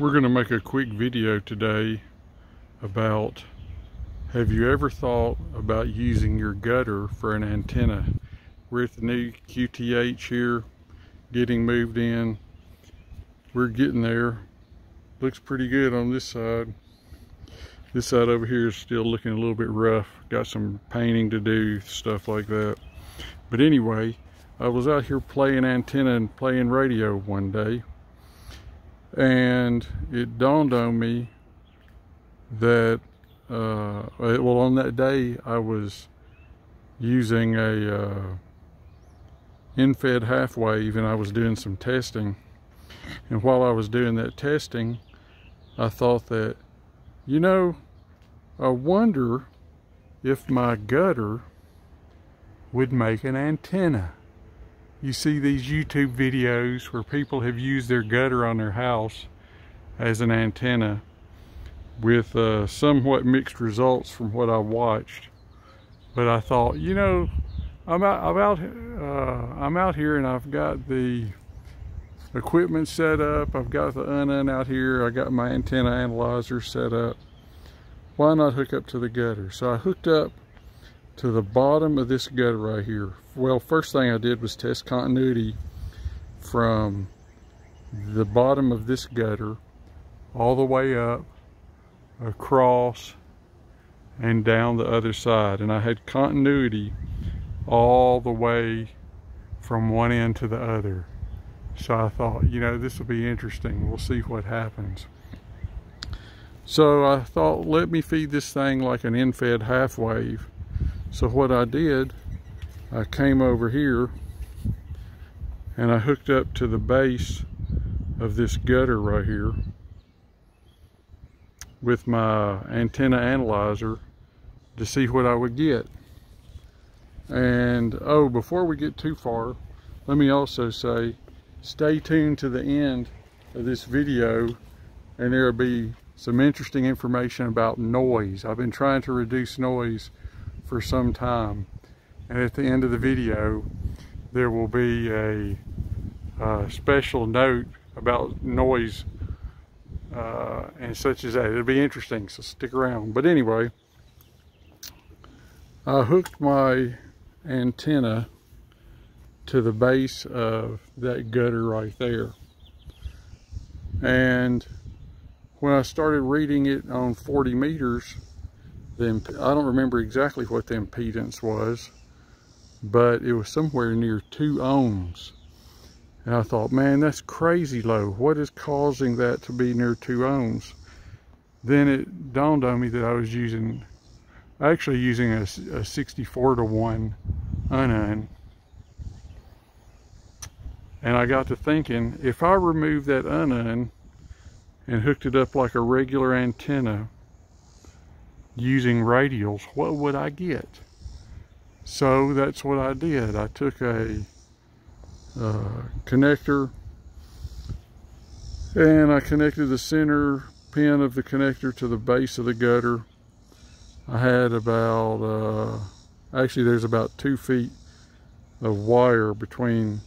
We're going to make a quick video today about have you ever thought about using your gutter for an antenna? We're at the new QTH here, getting moved in. We're getting there. Looks pretty good on this side. This side over here is still looking a little bit rough. Got some painting to do, stuff like that. But anyway, I was out here playing antenna and playing radio one day and it dawned on me that uh, well on that day I was using a uh, end-fed half wave and I was doing some testing. And while I was doing that testing I thought that you know I wonder if my gutter would make an antenna you see these YouTube videos where people have used their gutter on their house as an antenna with uh, somewhat mixed results from what I watched. But I thought, you know, I'm out, I'm out, uh, I'm out here and I've got the equipment set up. I've got the unun out here. I got my antenna analyzer set up. Why not hook up to the gutter? So I hooked up to the bottom of this gutter right here. Well, first thing I did was test continuity from the bottom of this gutter all the way up, across, and down the other side. And I had continuity all the way from one end to the other. So I thought, you know, this will be interesting. We'll see what happens. So I thought, let me feed this thing like an end-fed half wave so what I did, I came over here and I hooked up to the base of this gutter right here with my antenna analyzer to see what I would get. And oh, before we get too far, let me also say, stay tuned to the end of this video and there'll be some interesting information about noise. I've been trying to reduce noise for some time. And at the end of the video, there will be a, a special note about noise uh, and such as that. It'll be interesting, so stick around. But anyway, I hooked my antenna to the base of that gutter right there. And when I started reading it on 40 meters, then I don't remember exactly what the impedance was, but it was somewhere near two ohms. And I thought, man, that's crazy low. What is causing that to be near two ohms? Then it dawned on me that I was using, actually using a, a 64 to 1 unun. And I got to thinking, if I remove that unun and hooked it up like a regular antenna, using radials, what would I get? So that's what I did. I took a uh, connector and I connected the center pin of the connector to the base of the gutter. I had about, uh, actually there's about two feet of wire between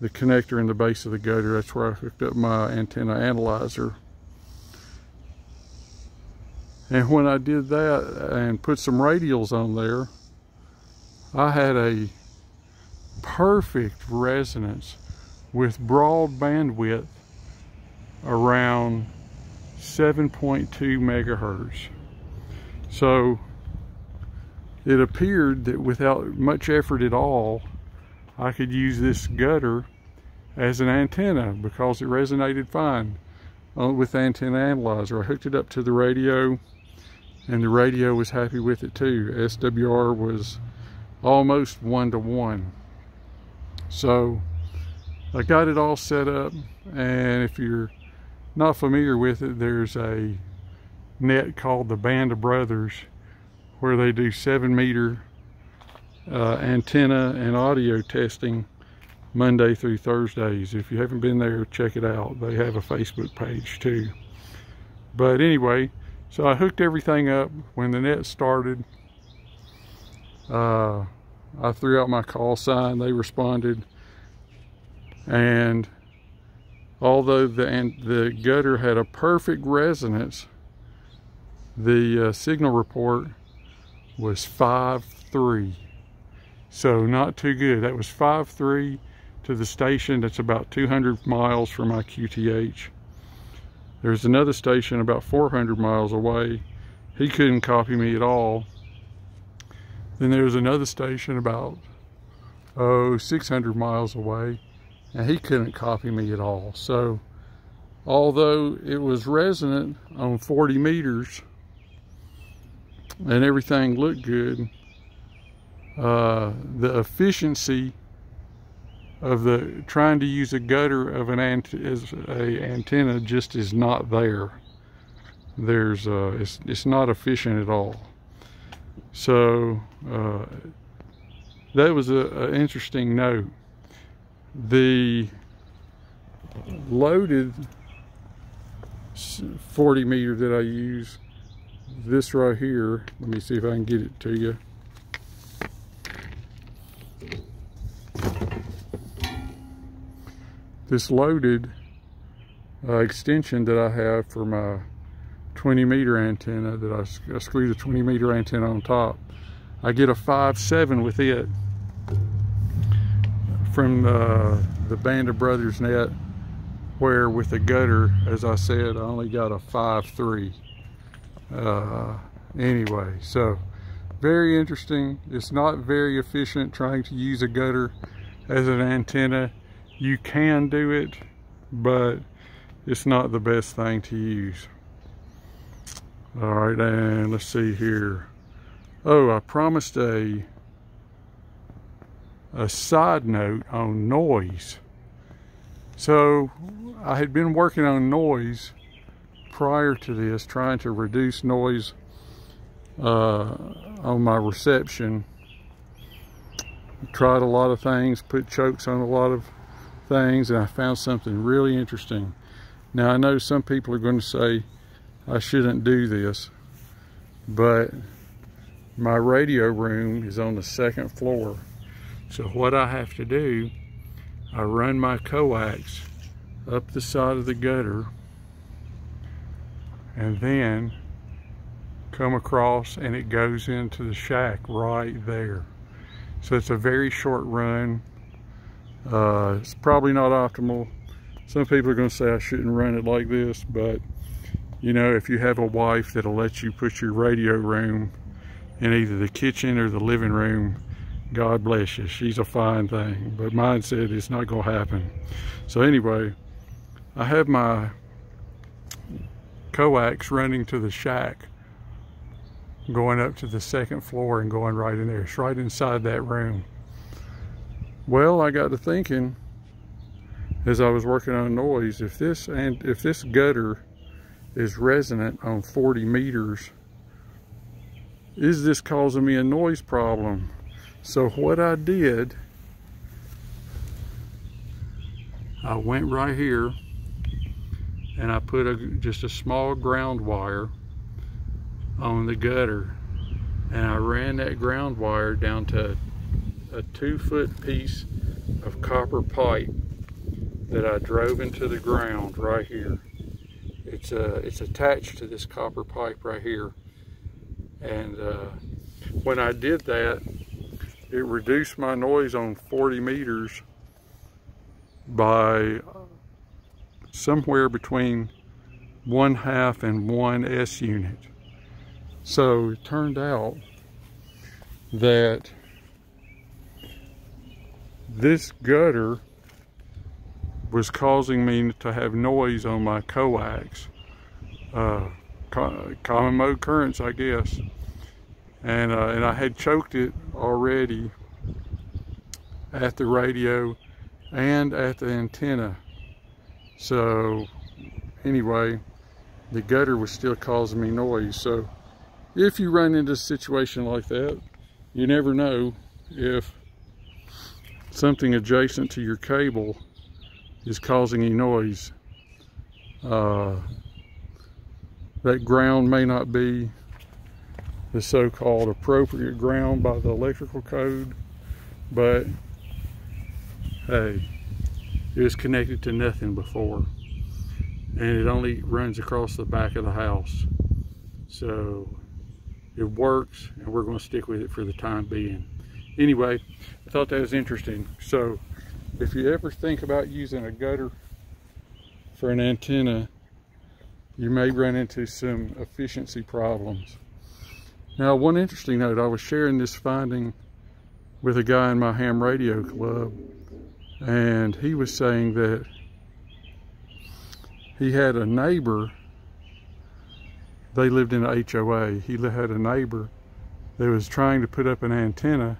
the connector and the base of the gutter. That's where I hooked up my antenna analyzer. And when I did that and put some radials on there, I had a perfect resonance with broad bandwidth around 7.2 megahertz. So it appeared that without much effort at all, I could use this gutter as an antenna because it resonated fine uh, with the antenna analyzer. I hooked it up to the radio and the radio was happy with it too. SWR was almost one to one. So I got it all set up and if you're not familiar with it, there's a net called the Band of Brothers where they do seven meter uh, antenna and audio testing Monday through Thursdays. If you haven't been there, check it out. They have a Facebook page too. But anyway, so I hooked everything up when the net started. Uh, I threw out my call sign, they responded. And although the, and the gutter had a perfect resonance, the uh, signal report was 5.3. So not too good. That was 5.3 to the station that's about 200 miles from my QTH. There's another station about 400 miles away. He couldn't copy me at all. Then there's another station about, oh, 600 miles away, and he couldn't copy me at all. So, although it was resonant on 40 meters, and everything looked good, uh, the efficiency of the trying to use a gutter of an ant as a antenna just is not there. There's uh, it's it's not efficient at all. So uh, that was an interesting note. The loaded 40 meter that I use, this right here, let me see if I can get it to you. This loaded uh, extension that I have for my 20 meter antenna that I, I squeeze a 20 meter antenna on top. I get a 5.7 with it from uh, the Band of Brothers net where with the gutter, as I said, I only got a 5.3. Uh, anyway, so very interesting. It's not very efficient trying to use a gutter as an antenna. You can do it, but it's not the best thing to use. All right, and let's see here. Oh, I promised a a side note on noise. So I had been working on noise prior to this, trying to reduce noise uh, on my reception. Tried a lot of things, put chokes on a lot of things, and I found something really interesting. Now I know some people are going to say, I shouldn't do this. But my radio room is on the second floor. So what I have to do, I run my coax up the side of the gutter and then come across and it goes into the shack right there. So it's a very short run. Uh, it's probably not optimal. Some people are going to say I shouldn't run it like this, but you know, if you have a wife that'll let you put your radio room in either the kitchen or the living room, God bless you. She's a fine thing. But mine said it's not going to happen. So anyway, I have my coax running to the shack, going up to the second floor and going right in there. It's right inside that room. Well, I got to thinking as I was working on noise, if this and if this gutter is resonant on 40 meters. Is this causing me a noise problem? So what I did, I went right here and I put a, just a small ground wire on the gutter and I ran that ground wire down to a two foot piece of copper pipe that I drove into the ground right here it's uh, it's attached to this copper pipe right here. And uh, when I did that it reduced my noise on 40 meters by somewhere between one half and one S unit. So it turned out that this gutter was causing me to have noise on my coax. Uh, common mode currents, I guess. And, uh, and I had choked it already at the radio and at the antenna. So anyway, the gutter was still causing me noise. So if you run into a situation like that, you never know if something adjacent to your cable is causing a noise. Uh, that ground may not be the so-called appropriate ground by the electrical code, but hey, it was connected to nothing before and it only runs across the back of the house. So it works and we're going to stick with it for the time being. Anyway I thought that was interesting. So if you ever think about using a gutter for an antenna you may run into some efficiency problems. Now one interesting note I was sharing this finding with a guy in my ham radio club and he was saying that he had a neighbor they lived in a HOA he had a neighbor that was trying to put up an antenna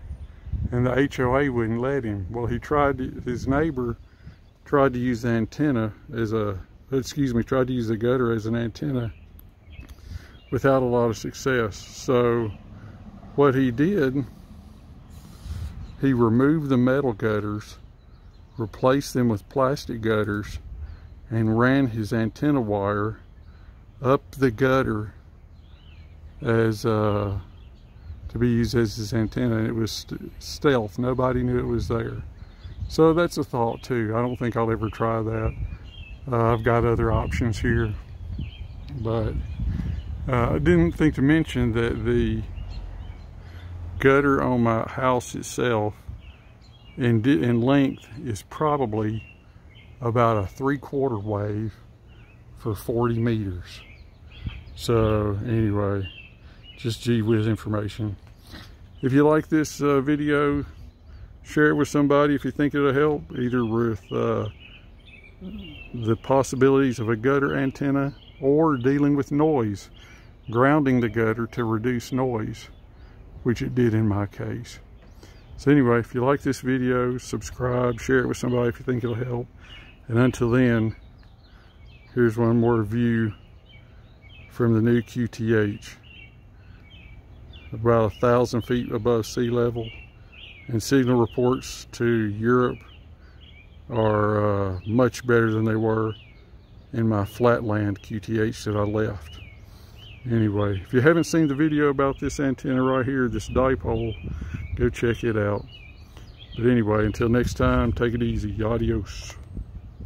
and the HOA wouldn't let him. Well he tried to, his neighbor tried to use the antenna as a excuse me tried to use the gutter as an antenna without a lot of success. So what he did he removed the metal gutters replaced them with plastic gutters and ran his antenna wire up the gutter as uh, to be used as his antenna and it was st stealth. Nobody knew it was there. So that's a thought too. I don't think I'll ever try that. Uh, I've got other options here. But uh, I didn't think to mention that the gutter on my house itself in, in length is probably about a three quarter wave for 40 meters. So anyway, just gee whiz information. If you like this uh, video, share it with somebody if you think it'll help, either with uh, the possibilities of a gutter antenna or dealing with noise, grounding the gutter to reduce noise, which it did in my case. So anyway, if you like this video, subscribe, share it with somebody if you think it'll help. And until then, here's one more view from the new QTH. About a thousand feet above sea level. And signal reports to Europe are uh, much better than they were in my flatland QTH that I left. Anyway, if you haven't seen the video about this antenna right here, this dipole, go check it out. But anyway, until next time, take it easy. Adios.